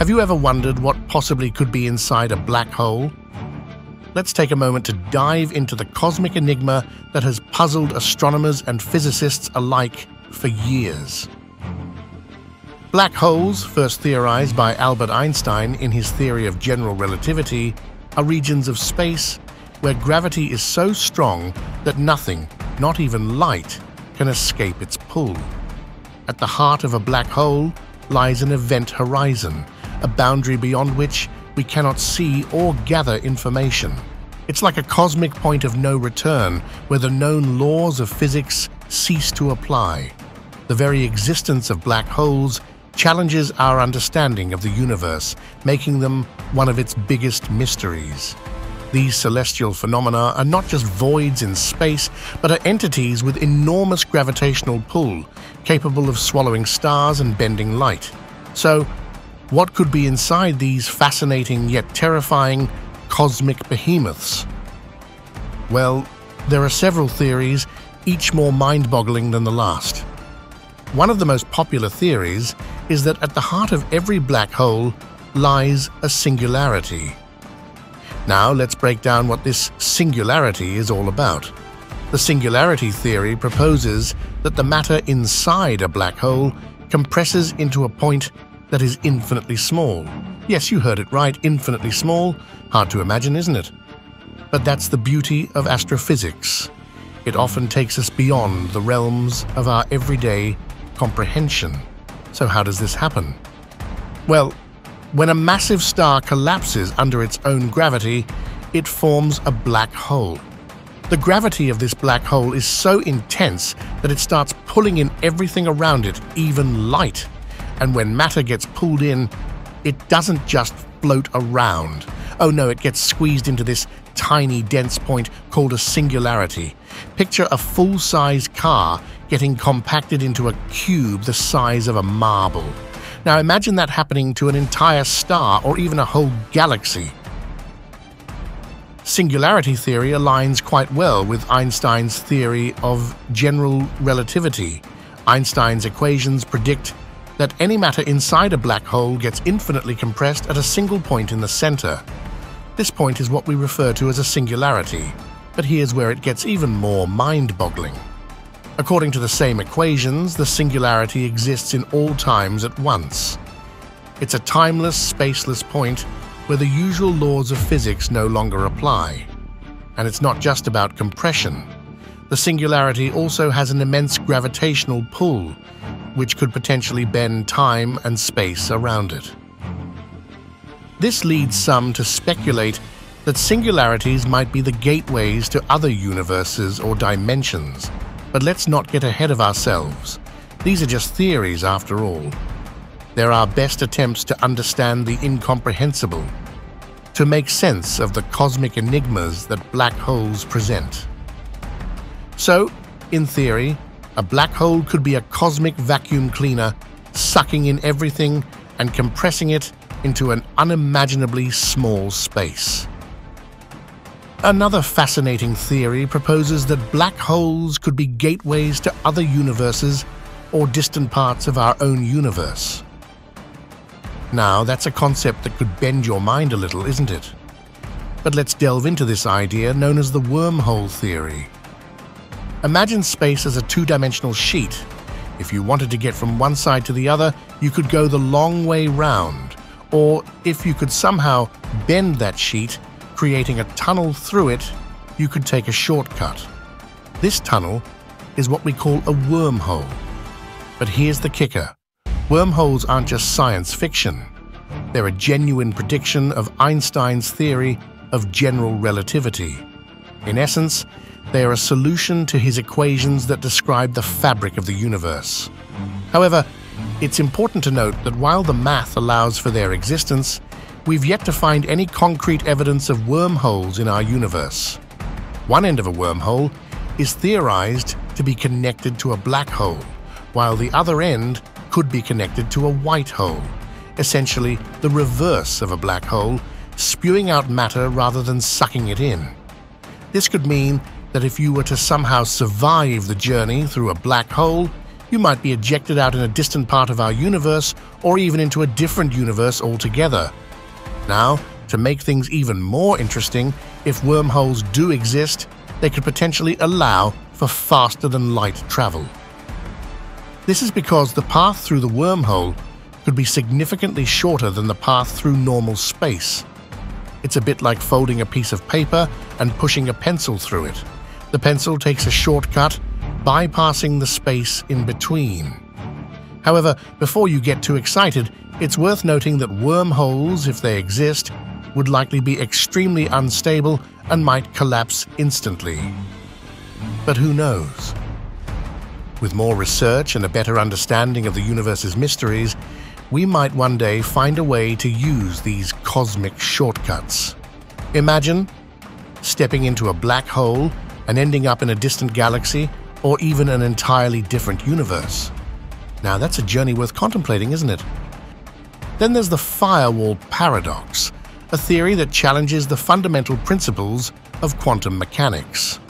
Have you ever wondered what possibly could be inside a black hole? Let's take a moment to dive into the cosmic enigma that has puzzled astronomers and physicists alike for years. Black holes, first theorized by Albert Einstein in his theory of general relativity, are regions of space where gravity is so strong that nothing, not even light, can escape its pull. At the heart of a black hole lies an event horizon, a boundary beyond which we cannot see or gather information. It's like a cosmic point of no return where the known laws of physics cease to apply. The very existence of black holes challenges our understanding of the universe, making them one of its biggest mysteries. These celestial phenomena are not just voids in space, but are entities with enormous gravitational pull, capable of swallowing stars and bending light. So, what could be inside these fascinating yet terrifying cosmic behemoths? Well, there are several theories, each more mind-boggling than the last. One of the most popular theories is that at the heart of every black hole lies a singularity. Now let's break down what this singularity is all about. The singularity theory proposes that the matter inside a black hole compresses into a point that is infinitely small. Yes, you heard it right, infinitely small. Hard to imagine, isn't it? But that's the beauty of astrophysics. It often takes us beyond the realms of our everyday comprehension. So how does this happen? Well, when a massive star collapses under its own gravity, it forms a black hole. The gravity of this black hole is so intense that it starts pulling in everything around it, even light. And when matter gets pulled in, it doesn't just float around. Oh no, it gets squeezed into this tiny dense point called a singularity. Picture a full-size car getting compacted into a cube the size of a marble. Now imagine that happening to an entire star or even a whole galaxy. Singularity theory aligns quite well with Einstein's theory of general relativity. Einstein's equations predict that any matter inside a black hole gets infinitely compressed at a single point in the center. This point is what we refer to as a singularity, but here's where it gets even more mind-boggling. According to the same equations, the singularity exists in all times at once. It's a timeless, spaceless point where the usual laws of physics no longer apply. And it's not just about compression. The singularity also has an immense gravitational pull, which could potentially bend time and space around it. This leads some to speculate that singularities might be the gateways to other universes or dimensions, but let's not get ahead of ourselves. These are just theories after all. They're our best attempts to understand the incomprehensible, to make sense of the cosmic enigmas that black holes present. So, in theory, a black hole could be a cosmic vacuum cleaner, sucking in everything and compressing it into an unimaginably small space. Another fascinating theory proposes that black holes could be gateways to other universes or distant parts of our own universe. Now, that's a concept that could bend your mind a little, isn't it? But let's delve into this idea known as the wormhole theory. Imagine space as a two-dimensional sheet. If you wanted to get from one side to the other, you could go the long way round. Or if you could somehow bend that sheet, creating a tunnel through it, you could take a shortcut. This tunnel is what we call a wormhole. But here's the kicker. Wormholes aren't just science fiction. They're a genuine prediction of Einstein's theory of general relativity. In essence, they are a solution to his equations that describe the fabric of the universe. However, it's important to note that while the math allows for their existence, we've yet to find any concrete evidence of wormholes in our universe. One end of a wormhole is theorized to be connected to a black hole, while the other end could be connected to a white hole, essentially the reverse of a black hole, spewing out matter rather than sucking it in. This could mean that if you were to somehow survive the journey through a black hole, You might be ejected out in a distant part of our universe or even into a different universe altogether. Now, to make things even more interesting, if wormholes do exist, they could potentially allow for faster than light travel. This is because the path through the wormhole could be significantly shorter than the path through normal space. It's a bit like folding a piece of paper and pushing a pencil through it. The pencil takes a shortcut, bypassing the space in between. However, before you get too excited, it's worth noting that wormholes, if they exist, would likely be extremely unstable and might collapse instantly. But who knows? With more research and a better understanding of the universe's mysteries, we might one day find a way to use these cosmic shortcuts. Imagine stepping into a black hole and ending up in a distant galaxy or even an entirely different universe. Now that's a journey worth contemplating, isn't it? Then there's the firewall paradox, a theory that challenges the fundamental principles of quantum mechanics.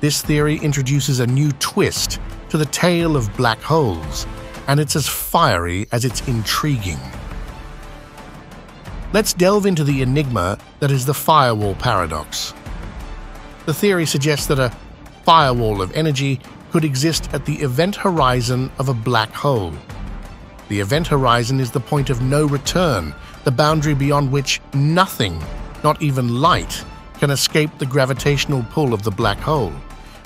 This theory introduces a new twist to the tale of black holes and it's as fiery as it's intriguing. Let's delve into the enigma that is the firewall paradox. The theory suggests that a firewall of energy could exist at the event horizon of a black hole. The event horizon is the point of no return, the boundary beyond which nothing, not even light, can escape the gravitational pull of the black hole.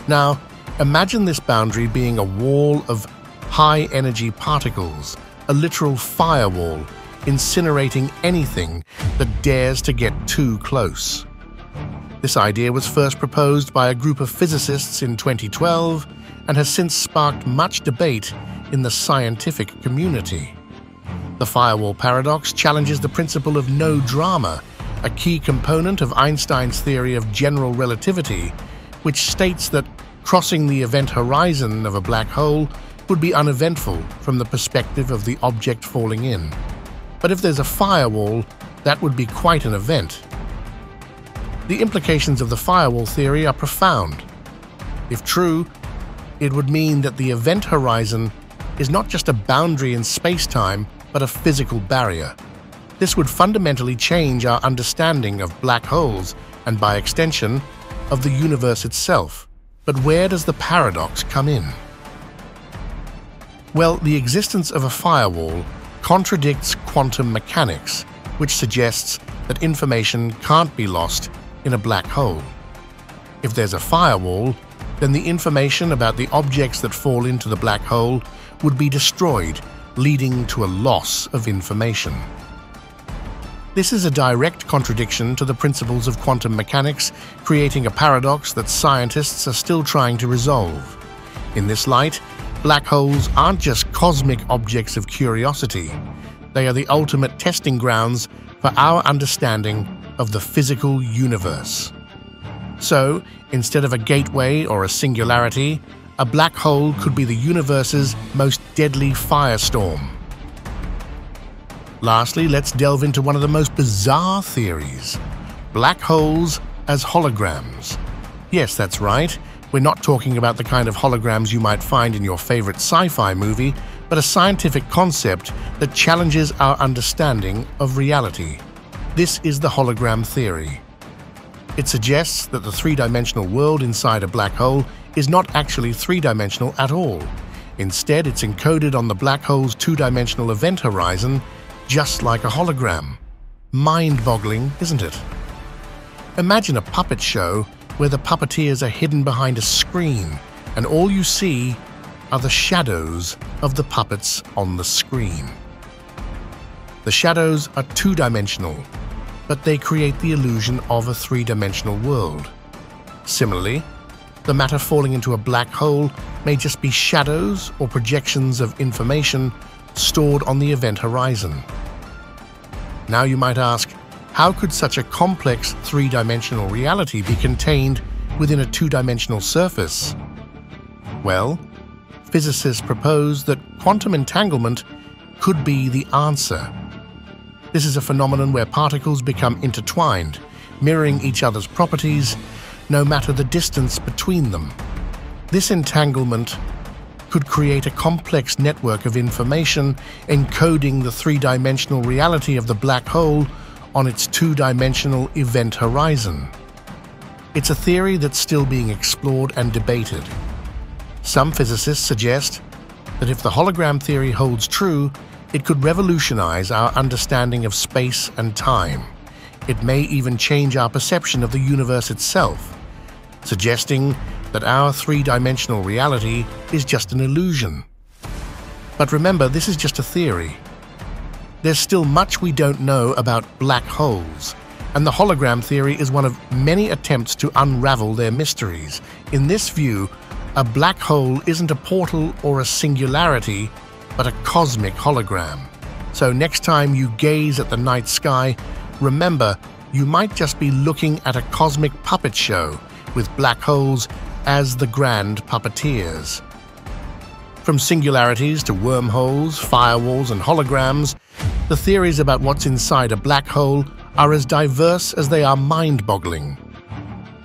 Now, imagine this boundary being a wall of high energy particles, a literal firewall, incinerating anything that dares to get too close. This idea was first proposed by a group of physicists in 2012 and has since sparked much debate in the scientific community. The firewall paradox challenges the principle of no drama, a key component of Einstein's theory of general relativity, which states that crossing the event horizon of a black hole would be uneventful from the perspective of the object falling in. But if there's a firewall, that would be quite an event. The implications of the firewall theory are profound. If true, it would mean that the event horizon is not just a boundary in space-time, but a physical barrier. This would fundamentally change our understanding of black holes and, by extension, of the universe itself. But where does the paradox come in? Well, the existence of a firewall contradicts quantum mechanics, which suggests that information can't be lost in a black hole. If there's a firewall, then the information about the objects that fall into the black hole would be destroyed, leading to a loss of information. This is a direct contradiction to the principles of quantum mechanics, creating a paradox that scientists are still trying to resolve. In this light, Black holes aren't just cosmic objects of curiosity, they are the ultimate testing grounds for our understanding of the physical universe. So, instead of a gateway or a singularity, a black hole could be the universe's most deadly firestorm. Lastly, let's delve into one of the most bizarre theories black holes as holograms. Yes, that's right. We're not talking about the kind of holograms you might find in your favorite sci fi movie, but a scientific concept that challenges our understanding of reality. This is the hologram theory. It suggests that the three dimensional world inside a black hole is not actually three dimensional at all. Instead, it's encoded on the black hole's two dimensional event horizon, just like a hologram. Mind boggling, isn't it? Imagine a puppet show where the puppeteers are hidden behind a screen and all you see are the shadows of the puppets on the screen. The shadows are two-dimensional, but they create the illusion of a three-dimensional world. Similarly, the matter falling into a black hole may just be shadows or projections of information stored on the event horizon. Now you might ask, how could such a complex three-dimensional reality be contained within a two-dimensional surface? Well, physicists propose that quantum entanglement could be the answer. This is a phenomenon where particles become intertwined, mirroring each other's properties, no matter the distance between them. This entanglement could create a complex network of information encoding the three-dimensional reality of the black hole on its two-dimensional event horizon. It's a theory that's still being explored and debated. Some physicists suggest that if the hologram theory holds true, it could revolutionize our understanding of space and time. It may even change our perception of the universe itself, suggesting that our three-dimensional reality is just an illusion. But remember, this is just a theory. There's still much we don't know about black holes, and the hologram theory is one of many attempts to unravel their mysteries. In this view, a black hole isn't a portal or a singularity, but a cosmic hologram. So next time you gaze at the night sky, remember you might just be looking at a cosmic puppet show with black holes as the grand puppeteers. From singularities to wormholes, firewalls, and holograms, the theories about what's inside a black hole are as diverse as they are mind boggling.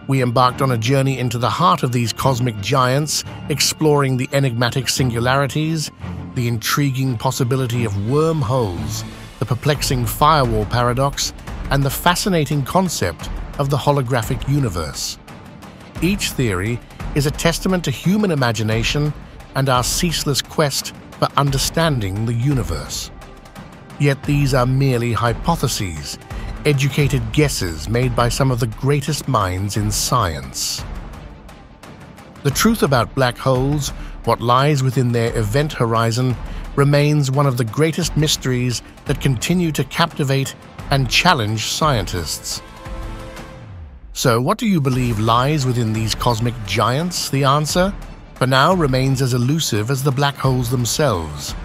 We embarked on a journey into the heart of these cosmic giants, exploring the enigmatic singularities, the intriguing possibility of wormholes, the perplexing firewall paradox, and the fascinating concept of the holographic universe. Each theory is a testament to human imagination and our ceaseless quest for understanding the universe. Yet these are merely hypotheses, educated guesses made by some of the greatest minds in science. The truth about black holes, what lies within their event horizon, remains one of the greatest mysteries that continue to captivate and challenge scientists. So, what do you believe lies within these cosmic giants? The answer, for now, remains as elusive as the black holes themselves.